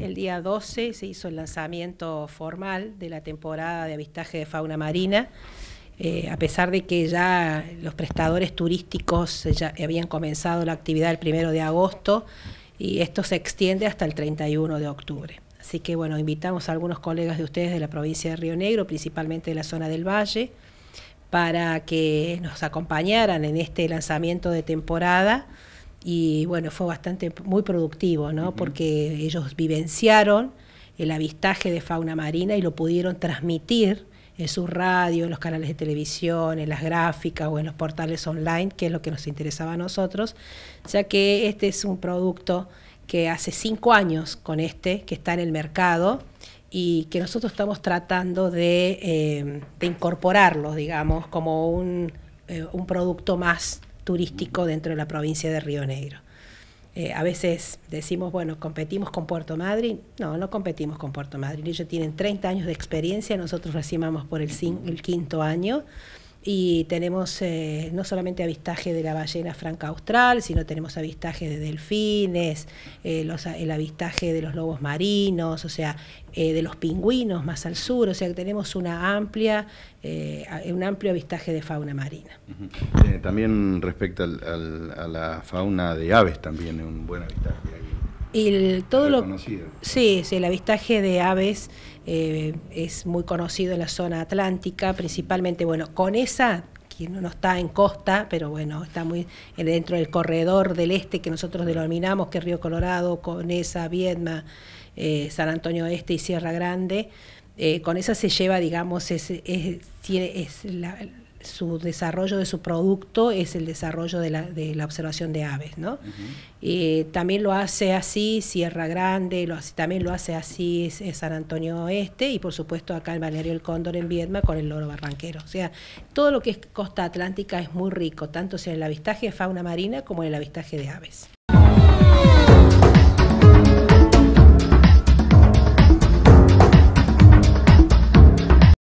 el día 12 se hizo el lanzamiento formal de la temporada de avistaje de fauna marina. Eh, a pesar de que ya los prestadores turísticos ya habían comenzado la actividad el primero de agosto y esto se extiende hasta el 31 de octubre. Así que bueno, invitamos a algunos colegas de ustedes de la provincia de Río Negro, principalmente de la zona del Valle, para que nos acompañaran en este lanzamiento de temporada y bueno, fue bastante muy productivo, ¿no? Porque ellos vivenciaron el avistaje de fauna marina y lo pudieron transmitir en su radio, en los canales de televisión, en las gráficas o en los portales online, que es lo que nos interesaba a nosotros, ya que este es un producto que hace cinco años con este, que está en el mercado y que nosotros estamos tratando de, eh, incorporarlo, digamos, como un, eh, un producto más turístico dentro de la provincia de Río Negro. Eh, a veces decimos, bueno, competimos con Puerto Madryn. No, no competimos con Puerto Madryn. Ellos tienen 30 años de experiencia, nosotros recibamos por el, el quinto año y tenemos eh, no solamente avistaje de la ballena franca austral, sino tenemos avistaje de delfines, eh, el avistaje de los lobos marinos, o sea, eh, de los pingüinos más al sur, o sea que tenemos una amplia, un amplio avistaje de fauna marina. también respecto a la fauna de aves, también un buen avistaje. Y todo lo, sí, sí, el avistaje de aves eh, es muy conocido en la zona atlántica, principalmente, bueno, con esa que no está en costa, pero bueno, está muy dentro del corredor del este que nosotros denominamos, que es Río Colorado, Conesa, Viedma, eh, San Antonio Este y Sierra Grande. Eh, con esa se lleva, digamos, es, es, es la, su desarrollo de su producto es el desarrollo de la, de la observación de aves, ¿no? también lo hace así Sierra Grande, lo hace, también lo hace así San Antonio Oeste y por supuesto acá el balneario El Cóndor en Viedma con el loro barranquero. O sea, todo lo que es costa atlántica es muy rico, tanto en el avistaje de fauna marina como en el avistaje de aves.